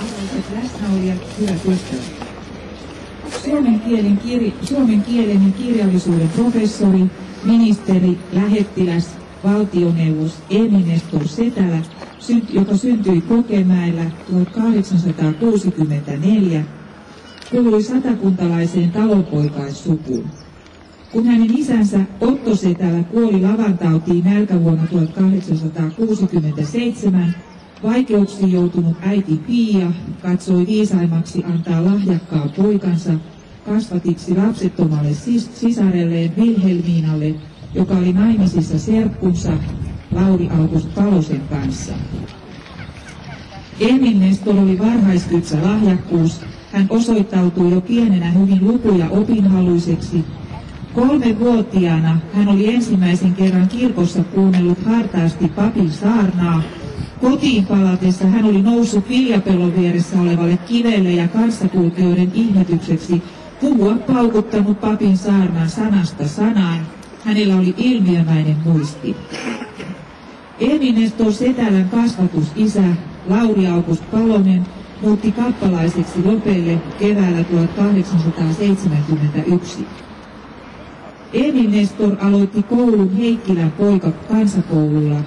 Arvoisat läsnäolijat, hyvät ystävät. Suomen kielen, kir... Suomen kielen ja kirjallisuuden professori, ministeri, lähettiläs, valtioneuvos Eemi Nestor Setälä, joka syntyi Kokemäellä 1864, kuului satakuntalaiseen talonpoikaissukuun. Kun hänen isänsä Otto Setälä kuoli lavantautiin nälkävuonna 1867, vaikeuksiin joutunut äiti Pia katsoi viisaimmaksi antaa lahjakkaan poikansa kasvatiksi lapsettomalle sis sisarelleen Wilhelminalle, joka oli naimisissa serkkunsa Lauri August Palosen kanssa. Emil Nestor oli varhaiskypsä lahjakkuus. Hän osoittautui jo pienenä hyvin lukuja opinhaluiseksi Kolmevuotiaana hän oli ensimmäisen kerran kirkossa kuunnellut hartaasti papin saarnaa. Kotiin palatessa hän oli noussut viljapellon vieressä olevalle kivelle ja kanssakulkijoiden ihmetykseksi puhua paukuttanut papin saarnan sanasta sanaan. Hänellä oli ilmiömäinen muisti. Eemi Nestor Setälän kasvatusisä Lauri August Palonen muutti kappalaiseksi Lopelle keväällä 1871. Emil Nestor aloitti koulun Heikkilän poika kansakoululla.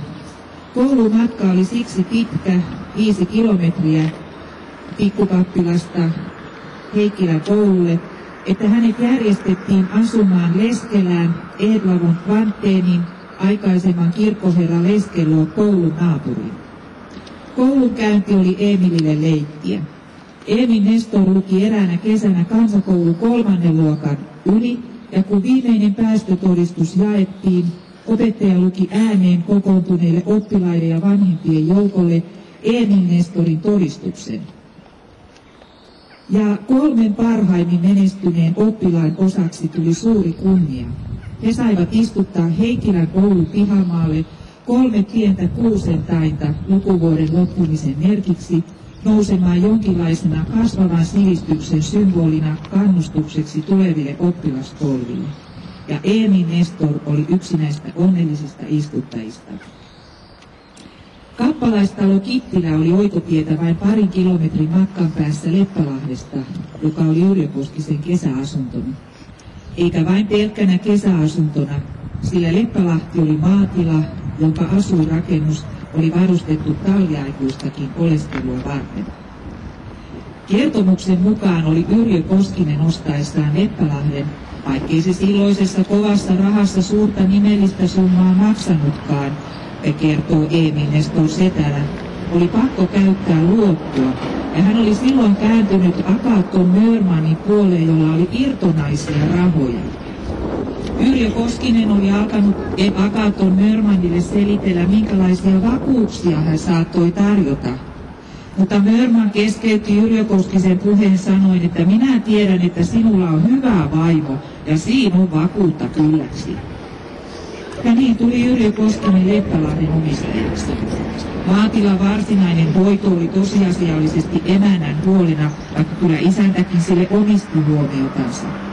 Koulumatka oli siksi pitkä, viisi kilometriä pikkupappilasta Heikkilän koululle, että hänet järjestettiin asumaan Leskelään Edlavun Vanteenin aikaisemman kirkkoherra Leskeluo koulun naapuriin. Koulunkäynti oli Emilille leikkiä. Emil Nestor luki eräänä kesänä kansakoulu kolmannen luokan yli ja kun viimeinen päästötodistus jaettiin, opettaja luki ääneen kokoontuneille oppilaille ja vanhempien joukolle Emil Nestorin todistuksen. Ja kolmen parhaimmin menestyneen oppilaan osaksi tuli suuri kunnia. He saivat istuttaa Heikkilän koulun pihamaalle kolme pientä kuusentainta lukuvuoden loppumisen merkiksi nousemaan jonkinlaisena kasvavan sivistyksen symbolina kannustukseksi tuleville oppilaspolville. Ja Eemi Nestor oli yksi näistä onnellisista istuttajista. Kappalaistalo Kittilä oli oikotietä vain parin kilometrin matkan päässä Leppälahdesta, joka oli Yrjökoskisen kesäasuntona. Eikä vain pelkkänä kesäasuntona, sillä Leppälahti oli maatila, jonka asuinrakennus oli varustettu talviaikuistakin oleskelua varten. Kertomuksen mukaan oli Yrjö Koskinen ostaessaan Leppälahden, vaikkei se silloisessa kovassa rahassa suurta nimellistä summaa maksanutkaan, kertoo Eemi Nestor Setälä, oli pakko käyttää luottua, ja hän oli silloin kääntynyt Akaton Mörmanin puoleen, jolla oli irtonaisia rahoja. Yrjö Koskinen oli alkanut Akaton Mörmanille selitellä, minkälaisia vakuuksia hän saattoi tarjota. Mutta Mörman keskeytti Yrjö Koskisen puheen sanoin, että minä tiedän, että sinulla on hyvä vaimo ja siinä on vakuutta kylläksi. Ja niin tuli Yrjö Koskinen Leppälahden omistajaksi. Maatilan varsinainen hoito oli tosiasiallisesti emännän huolena, vaikka kyllä isäntäkin sille omisti huomiotansa.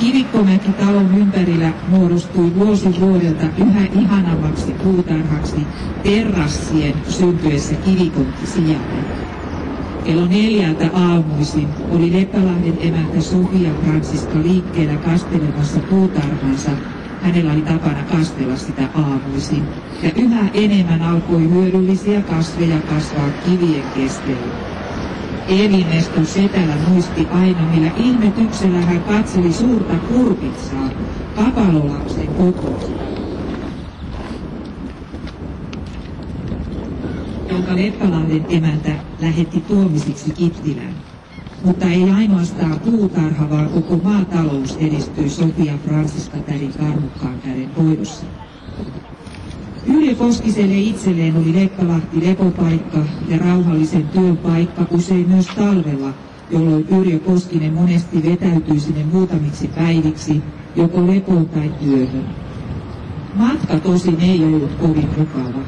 Kivikkomäki talon ympärillä muodostui vuosi vuodelta yhä ihanammaksi puutarhaksi terrassien syntyessä kivikontti sijalle. Kello neljältä aamuisin oli Leppälahden emäntä Sofia Fransiska liikkeellä kastelemassa puutarhansa. Hänellä oli tapana kastella sitä aamuisin, ja yhä enemmän alkoi hyödyllisiä kasveja kasvaa kivien keskellä. Elinesto Setälä muisti aina, millä ihmetyksellä hän katseli suurta kurpitsaa kapalolapsen kokoista. jonka Leppälahden emäntä lähetti tuomisiksi Kittilään. Mutta ei ainoastaan puutarha, vaan koko maatalous edistyi Sofia Fransiska tärin karmukkaan käden hoidossa. Koskiselle itselleen oli Leppälahti lepopaikka ja rauhallisen työn paikka usein myös talvella, jolloin Yrjö Koskinen monesti vetäytyi sinne muutamiksi päiviksi, joko lepoon tai työhön. Matka tosin ei ollut kovin mukava.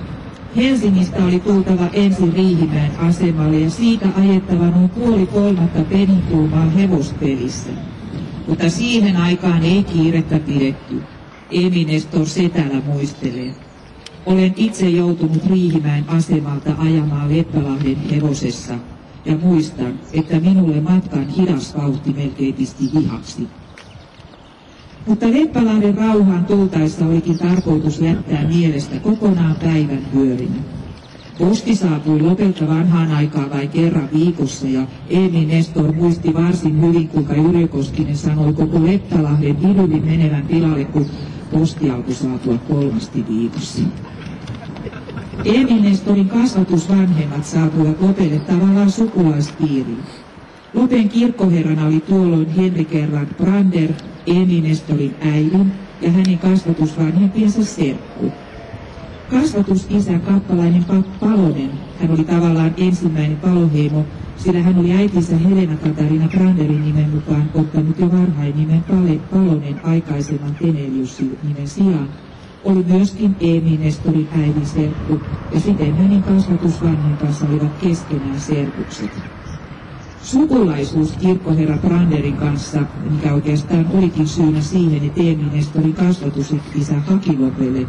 Helsingistä oli tultava ensin Riihimäen asemalle ja siitä ajettava noin puoli kolmatta penituumaa hevospelissä. Mutta siihen aikaan ei kiirettä pidetty. Emi Nestor Setälä muistelee. Olen itse joutunut Riihimäen asemalta ajamaan Leppälahden hevosessa. ja muistan, että minulle matkan hidas vauhti melkein pisti vihaksi. Mutta Leppälahden rauhaan tultaessa olikin tarkoitus jättää mielestä kokonaan päivän hyörinä. Posti saapui Lopelta vanhaan aikaan vain kerran viikossa ja Eemi Nestor muisti varsin hyvin, kuinka Yrjö Koskinen sanoi koko Leppälahden idylin menevän tilalle, kun posti alkoi saapua kolmasti viikossa. Eemi Nestorin kasvatusvanhemmat saapuivat Lopelle tavallaan sukulaispiiriin. Lopen kirkkoherrana oli tuolloin Henri Kerran Brander, Eemi Nestorin äidin ja hänen kasvatusvanhempiensa serkku. Kasvatusisä kappalainen Palonen, hän oli tavallaan ensimmäinen paloheimo, sillä hän oli äitinsä Helena Katarina Branderin nimen mukaan ottanut jo varhain nimen Pale, Palonen aikaisemman Tenelius-nimen sijaan, oli myöskin Eemi Nestorin äidin serkku, ja siten hänen kasvatusvanhempansa olivat keskenään serkukset. Sukulaisuus kirkkoherra Branderin kanssa, mikä oikeastaan olikin syynä siihen, että Eemi Nestorin kasvatusisä haki Lopelle,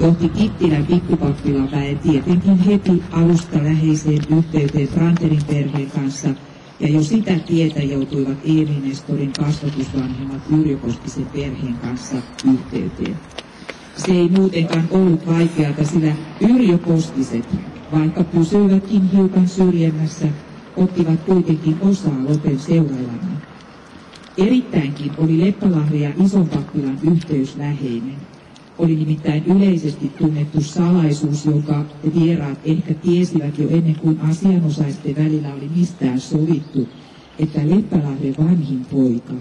johti Kittilän pikkupappilan väen tietenkin heti alusta läheiseen yhteyteen Branderin perheen kanssa, ja jo sitä tietä joutuivat Eemi Nestorin kasvatusvanhemmat Yrjö Koskisen perheen kanssa yhteyteen. Se ei muutenkaan ollut vaikeata, sillä Yrjö Koskiset, vaikka pysyivätkin hiukan syrjemmässä, ottivat kuitenkin osaa Lopen seuraelämään. Erittäinkin oli Leppälahden ja Isonpappilan yhteys läheinen. Oli nimittäin yleisesti tunnettu salaisuus, jonka vieraat ehkä tiesivät jo ennen kuin asianosaisten välillä oli mistään sovittu, että Leppälahden vanhin poika,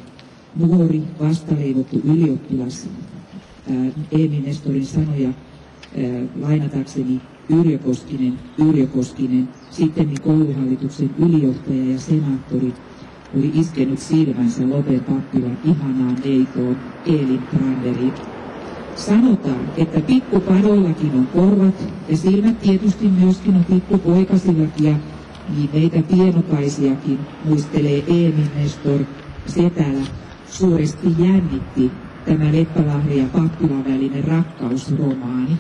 nuori vastaleivottu ylioppilas, Eemi Nestorin sanoja lainatakseni Yrjö Koskinen, Yrjö Koskinen, sitten kouluhallituksen ylijohtaja ja senaattori, oli iskenyt silmänsä Lopen pappilan ihanaan neitoon Eelin Branderiin. Sanotaan, että pikkupadoillakin on korvat ja silmät tietysti myöskin on pikkupoikasillakin ja niin meitä pienokaisiakin muistelee Eemin Nestor Setälä suuresti jännitti tämä Leppälahden ja Pappilan välinen rakkausromaani.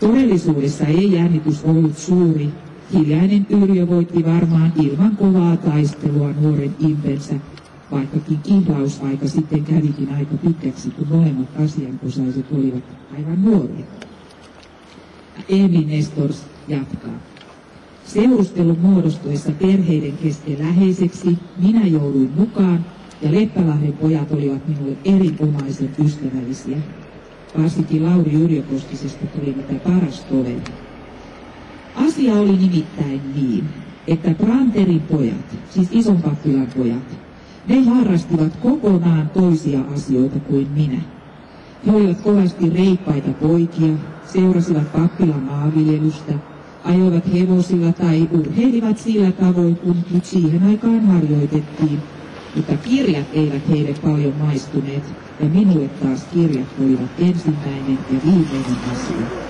Todellisuudessa ei jännitys ollut suuri. Hiljainen Yrjö voitti varmaan ilman kovaa taistelua nuoren impensä, vaikkakin kihlausaika sitten kävikin aika pitkäksi, kun molemmat asianosaiset olivat aivan nuoria. Eemi Nestors jatkaa. Seurustelun muodostuessa perheiden kesken läheiseksi minä jouduin mukaan ja Leppälahden pojat olivat minulle erinomaisen ystävällisiä. Varsinkin Lauri Yrjökoskisesta tuli mitä paras toveri. Asia oli nimittäin niin, että Branterin pojat, siis ison pojat, ne harrastivat kokonaan toisia asioita kuin minä. He olivat kovasti reippaita poikia, seurasivat pappilan maanviljelystä, ajoivat hevosilla tai urheilivat sillä tavoin, kun nyt siihen aikaan harjoitettiin – mutta kirjat eivät heille paljon maistuneet, ja minulle taas kirjat olivat ensimmäinen ja viimeinen asia.